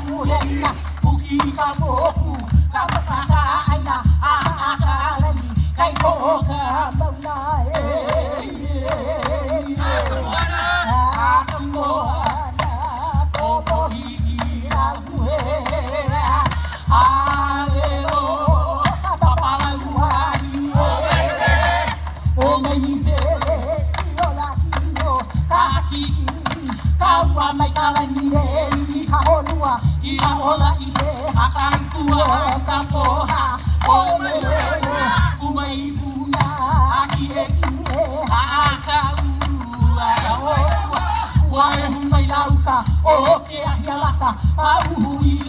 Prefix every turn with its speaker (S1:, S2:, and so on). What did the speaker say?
S1: kulenna kukika boku kapasa aina aakalani kaikoka ni ola ipe hakan kuwa kapoha ome wewe kuma oke ahuhi